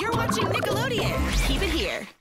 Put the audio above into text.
You're watching Nickelodeon. Keep it here.